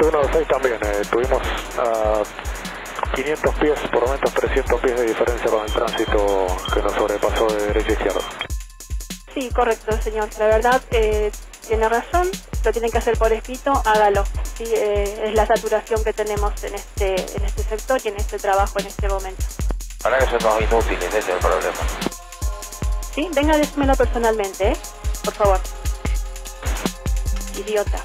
126 también, eh, tuvimos ah, a 500 pies, por momentos 300 pies de diferencia con el tránsito que nos sobrepasó de derecha a izquierda. Sí, correcto, señor. La verdad, eh, tiene razón, lo tienen que hacer por escrito, hágalo. Sí, eh, es la saturación que tenemos en este, en este sector y en este trabajo en este momento. Para que son inútiles, ese es el problema. Sí, venga, déjemelo personalmente, ¿eh? Por favor. Idiota.